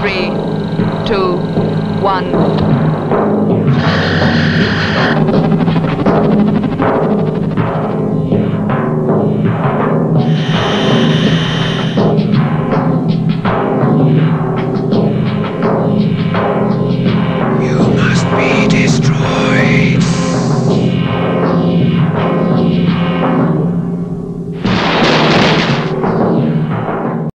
three, two, one.